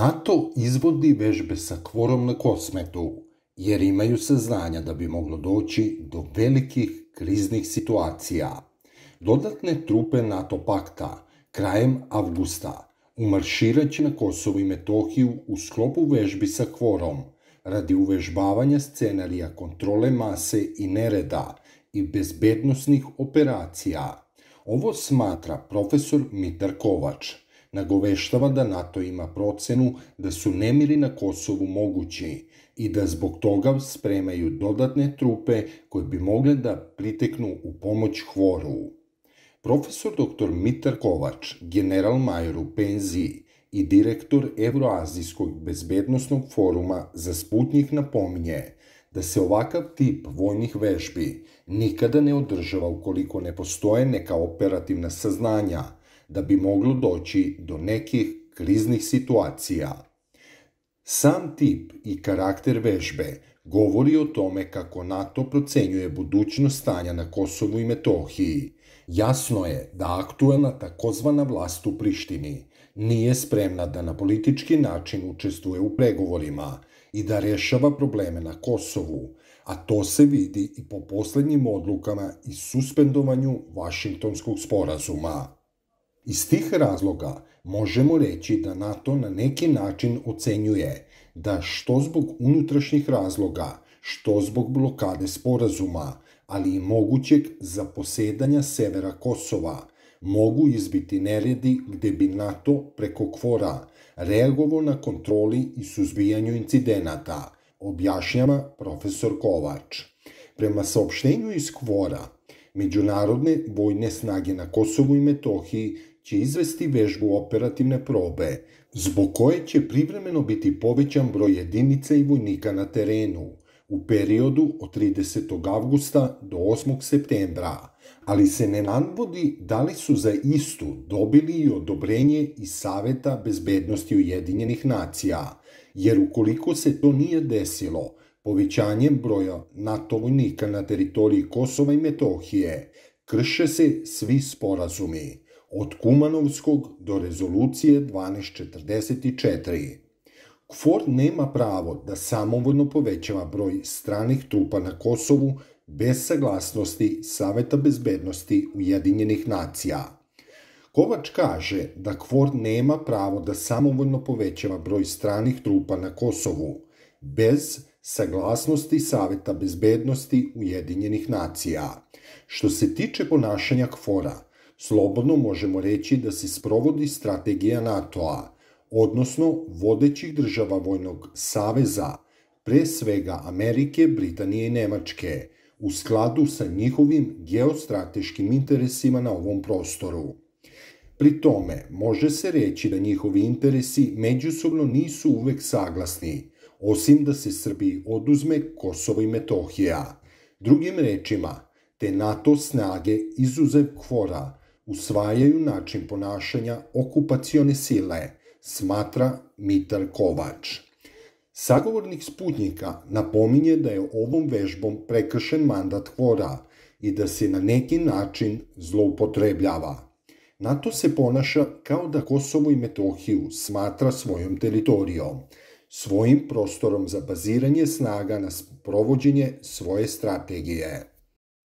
NATO izvodi vežbe sa kvorom na kosmetu, jer imaju saznanja da bi moglo doći do velikih kriznih situacija. Dodatne trupe NATO pakta krajem avgusta umarširaće na Kosovo i Metohiju u sklopu vežbi sa kvorom radi uvežbavanja scenarija kontrole mase i nereda i bezbednostnih operacija. Ovo smatra profesor Mitar Kovač, nagoveštava da NATO ima procenu da su nemiri na Kosovu mogući i da zbog toga spremaju dodatne trupe koje bi mogle da priteknu u pomoć Hvoru. Profesor dr. Mitar Kovač, general major u penziji i direktor Evroazijskog bezbednostnog foruma za Sputnjik napominje da se ovakav tip vojnih vežbi nikada ne održava ukoliko ne postoje neka operativna saznanja – da bi moglo doći do nekih kriznih situacija. Sam tip i karakter vežbe govori o tome kako NATO procenjuje budućnost stanja na Kosovu i Metohiji. Jasno je da aktuelna takozvana vlast u Prištini nije spremna da na politički način učestvuje u pregovorima i da rešava probleme na Kosovu, a to se vidi i po poslednjim odlukama i suspendovanju Vašingtonskog sporazuma. Iz tih razloga možemo reći da NATO na neki način ocenjuje da što zbog unutrašnjih razloga, što zbog blokade sporazuma, ali i mogućeg zaposedanja severa Kosova, mogu izbiti neredi gde bi NATO preko kvora reagovao na kontroli i suzbijanju incidenata, objašnjava profesor Kovač. Prema saopštenju iz kvora, međunarodne vojne snage na Kosovu i Metohiji će izvesti vežbu operativne probe, zbog koje će privremeno biti povećan broj jedinica i vojnika na terenu u periodu od 30. avgusta do 8. septembra, ali se ne navodi da li su za istu dobili i odobrenje iz Saveta bezbednosti Ujedinjenih nacija, jer ukoliko se to nije desilo, povećanjem broja NATO vojnika na teritoriji Kosova i Metohije krše se svi sporazumi od Kumanovskog do rezolucije 1244. KFOR nema pravo da samovoljno povećava broj stranih trupa na Kosovu bez saglasnosti Saveta bezbednosti Ujedinjenih nacija. Kovač kaže da KFOR nema pravo da samovoljno povećava broj stranih trupa na Kosovu bez saglasnosti Saveta bezbednosti Ujedinjenih nacija. Što se tiče ponašanja KFOR-a, slobodno možemo reći da se sprovodi strategija NATO-a, odnosno vodećih država Vojnog saveza, pre svega Amerike, Britanije i Nemačke, u skladu sa njihovim geostrateškim interesima na ovom prostoru. Pri tome, može se reći da njihovi interesi međusobno nisu uvek saglasni, osim da se Srbiji oduzme Kosovo i Metohija. Drugim rečima, te NATO snage izuzev kvora usvajaju način ponašanja okupacione sile, smatra Mitar Kovač. Sagovornik Sputnika napominje da je ovom vežbom prekršen mandat Hvora i da se na neki način zloupotrebljava. NATO se ponaša kao da Kosovo i Metohiju smatra svojom teritorijom, svojim prostorom za baziranje snaga na provođenje svoje strategije.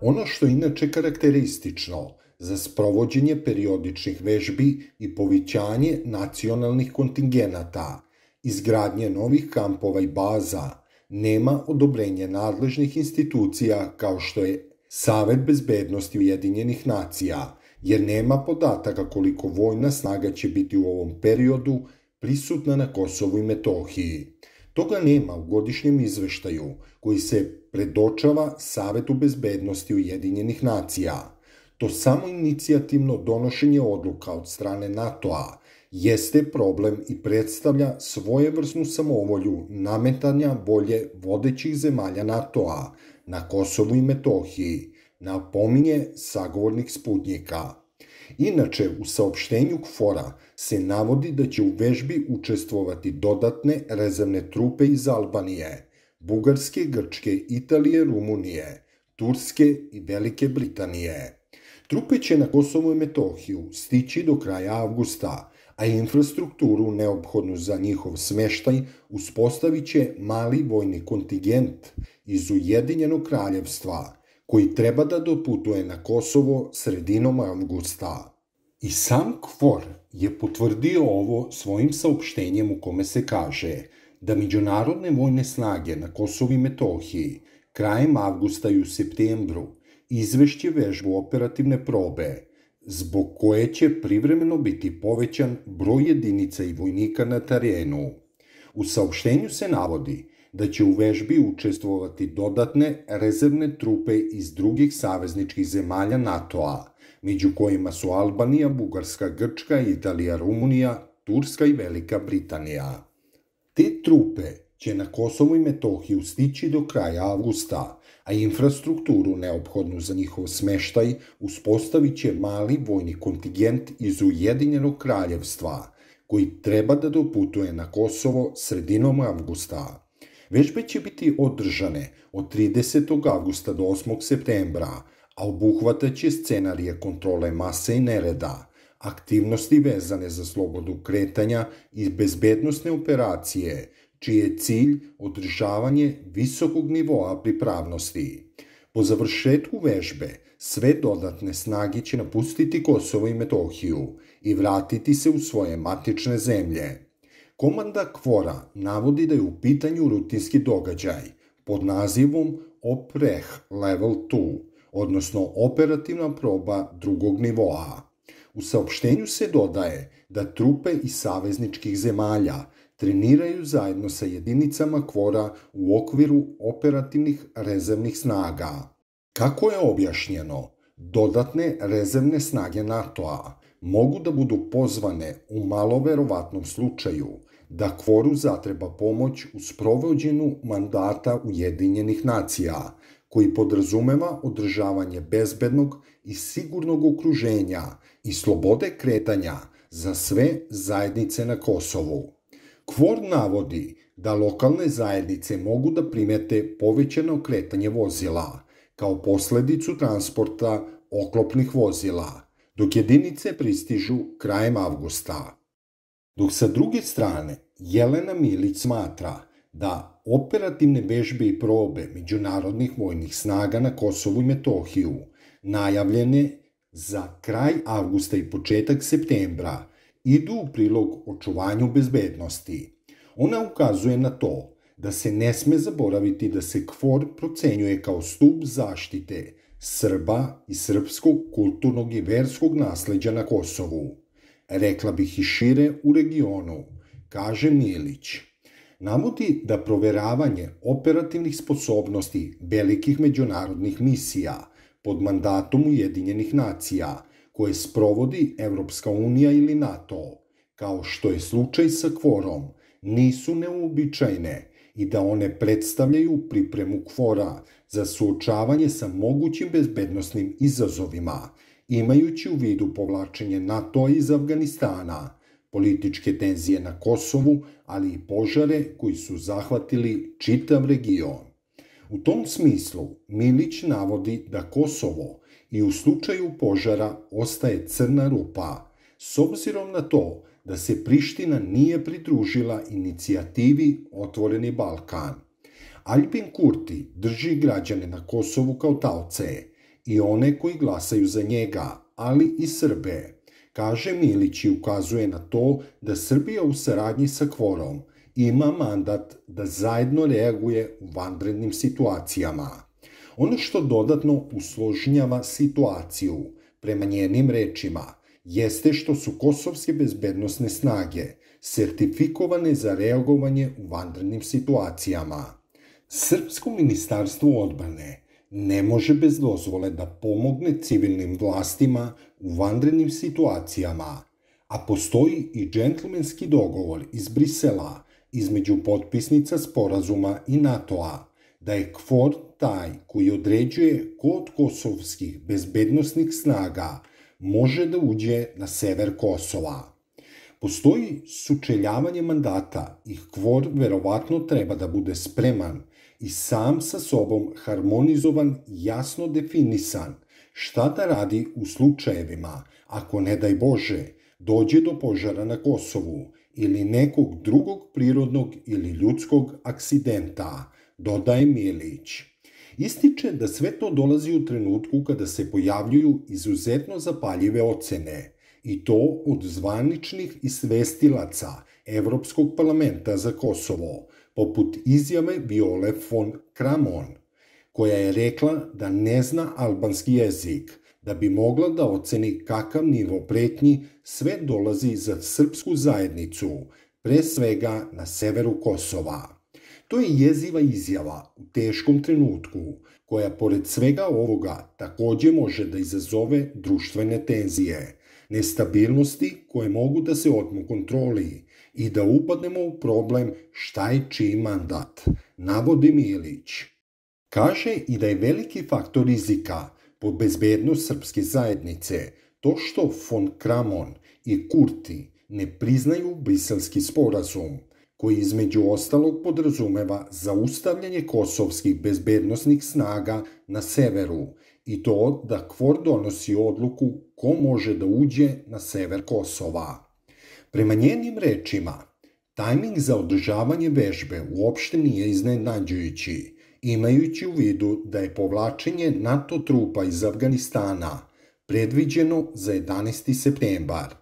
Ono što je inače karakteristično za sprovođenje periodičnih vežbi i povećanje nacionalnih kontingenata, izgradnje novih kampova i baza, nema odobrenje nadležnih institucija kao što je Savet bezbednosti Ujedinjenih nacija, jer nema podataka koliko vojna snaga će biti u ovom periodu prisutna na Kosovu i Metohiji. Toga nema u godišnjem izveštaju koji se predočava Savetu bezbednosti Ujedinjenih nacija. To samo inicijativno donošenje odluka od strane NATO-a jeste problem i predstavlja svojevrsnu samovolju nametanja volje vodećih zemalja NATO-a na Kosovu i Metohiji, napominje sagovornik Sputnjika. Inače, u saopštenju KFOR-a se navodi da će u vežbi učestvovati dodatne rezervne trupe iz Albanije, Bugarske, Grčke, Italije, Rumunije, Turske i Velike Britanije. Trupe će na Kosovo i Metohiju stići do kraja avgusta, a infrastrukturu neophodnu za njihov smeštaj uspostavit će mali vojni kontingent iz Ujedinjenog kraljevstva, koji treba da doputuje na Kosovo sredinom avgusta. I sam KFOR je potvrdio ovo svojim saopštenjem u kome se kaže da međunarodne vojne snage na Kosovo i Metohiji krajem avgusta i u septembru izvešće vežbu operativne probe, zbog koje će privremeno biti povećan broj jedinica i vojnika na terenu. U saopštenju se navodi da će u vežbi učestvovati dodatne rezervne trupe iz drugih savezničkih zemalja NATO-a, među kojima su Albanija, Bugarska, Grčka, Italija, Rumunija, Turska i Velika Britanija. Te trupe će na Kosovo i Metohiju stići do kraja avgusta, a infrastrukturu neophodnu za njihov smeštaj uspostavit će mali vojni kontingent iz Ujedinjenog kraljevstva, koji treba da doputuje na Kosovo sredinom avgusta. Vežbe će biti održane od 30. avgusta do 8. septembra, a obuhvataće scenarije kontrole mase i nereda, aktivnosti vezane za slobodu kretanja i bezbednostne operacije, čiji je cilj održavanje visokog nivoa pripravnosti. Po završetku vežbe, sve dodatne snage će napustiti Kosovo i Metohiju i vratiti se u svoje matične zemlje. Komanda Kvora navodi da je u pitanju rutinski događaj pod nazivom OPREH Level 2, odnosno operativna proba drugog nivoa. U saopštenju se dodaje da trupe iz savezničkih zemalja treniraju zajedno sa jedinicama kvora u okviru operativnih rezervnih snaga. Kako je objašnjeno, dodatne rezervne snage NATO-a mogu da budu pozvane u malo verovatnom slučaju da kvoru zatreba pomoć u sprovođenju mandata Ujedinjenih nacija, koji podrazumeva održavanje bezbednog i sigurnog okruženja i slobode kretanja za sve zajednice na Kosovu. Kvor navodi da lokalne zajednice mogu da primete povećano kretanje vozila kao posledicu transporta oklopnih vozila, dok jedinice pristižu krajem avgusta. Dok sa druge strane Jelena Milić smatra da operativne vežbe i probe međunarodnih vojnih snaga na Kosovu i Metohiju najavljene za kraj avgusta i početak septembra idu u prilog očuvanju bezbednosti. Ona ukazuje na to da se ne sme zaboraviti da se KFOR procenjuje kao stup zaštite Srba i srpskog kulturnog i verskog nasleđa na Kosovu. Rekla bih i šire u regionu, kaže Milić. Navodi da proveravanje operativnih sposobnosti velikih međunarodnih misija pod mandatom Ujedinjenih nacija koje sprovodi Evropska unija ili NATO, kao što je slučaj sa kvorom, nisu neuobičajene i da one predstavljaju pripremu kvora za suočavanje sa mogućim bezbednostnim izazovima, imajući u vidu povlačenje NATO iz Afganistana, političke tenzije na Kosovu, ali i požare koji su zahvatili čitav region. U tom smislu Milić navodi da Kosovo i u slučaju požara ostaje crna rupa, s obzirom na to da se Priština nije pridružila inicijativi Otvoreni Balkan. Albin Kurti drži građane na Kosovu kao taoce i one koji glasaju za njega, ali i Srbe. Kaže Milić i ukazuje na to da Srbija u saradnji sa Kvorom ima mandat da zajedno reaguje u vanrednim situacijama. Ono što dodatno usložnjava situaciju, prema njenim rečima, jeste što su kosovske bezbednostne snage sertifikovane za reagovanje u vanrednim situacijama. Srpsko ministarstvo odbrane ne može bez dozvole da pomogne civilnim vlastima u vanrednim situacijama, a postoji i džentlmenski dogovor iz Brisela između potpisnica sporazuma i NATO-a da je KFOR taj koji određuje kod kosovskih bezbednostnih snaga može da uđe na sever Kosova. Postoji sučeljavanje mandata i KFOR verovatno treba da bude spreman i sam sa sobom harmonizovan jasno definisan šta da radi u slučajevima ako ne daj Bože dođe do požara na Kosovu ili nekog drugog prirodnog ili ljudskog aksidenta, dodaje Milić. Ističe da sve to dolazi u trenutku kada se pojavljuju izuzetno zapaljive ocene, i to od zvaničnih isvestilaca Evropskog parlamenta za Kosovo, poput izjave Viole von Kramon, koja je rekla da ne zna albanski jezik, da bi mogla da oceni kakav nivo pretnji sve dolazi za srpsku zajednicu, pre svega na severu Kosova. To je jeziva izjava u teškom trenutku, koja pored svega ovoga takođe može da izazove društvene tenzije, nestabilnosti koje mogu da se otmu kontroli i da upadnemo u problem šta je čiji mandat, navodi Milić. Kaže i da je veliki faktor rizika po bezbednost srpske zajednice to što von Kramon i Kurti ne priznaju briselski sporazum, koji između ostalog podrazumeva zaustavljanje kosovskih bezbednostnih snaga na severu i to da KFOR donosi odluku ko može da uđe na sever Kosova. Prema njenim rečima, tajming za održavanje vežbe uopšte nije iznenađujući, imajući u vidu da je povlačenje NATO trupa iz Afganistana predviđeno za 11. septembar.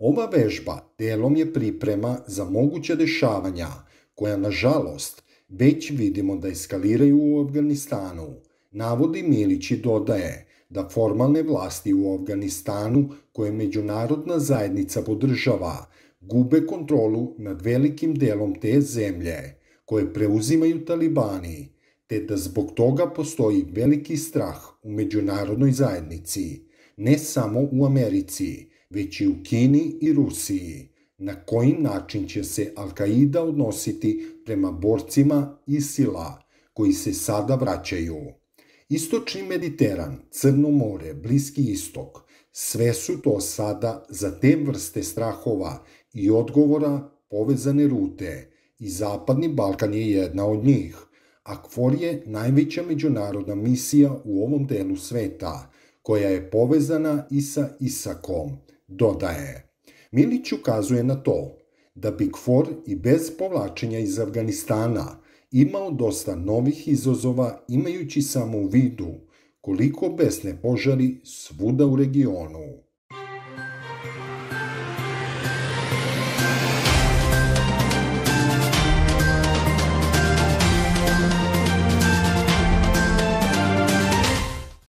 Ova vežba delom je priprema za moguća dešavanja koja, nažalost, već vidimo da eskaliraju u Afganistanu. Navodi Milić i dodaje da formalne vlasti u Afganistanu, koje međunarodna zajednica podržava, gube kontrolu nad velikim delom te zemlje, koje preuzimaju talibani, te da zbog toga postoji veliki strah u međunarodnoj zajednici, ne samo u Americi, već i u Kini i Rusiji, na koji način će se Al-Qaida odnositi prema borcima ISIL-a koji se sada vraćaju. Istočni Mediteran, Crno more, Bliski istok, sve su to sada za te vrste strahova i odgovora povezane rute i Zapadni Balkan je jedna od njih. KFOR je najveća međunarodna misija u ovom delu sveta, koja je povezana i sa Isakom, dodaje. Milić ukazuje na to da bi KFOR i bez povlačenja iz Afganistana imao dosta novih izazova imajući samo u vidu koliko besne požari svuda u regionu.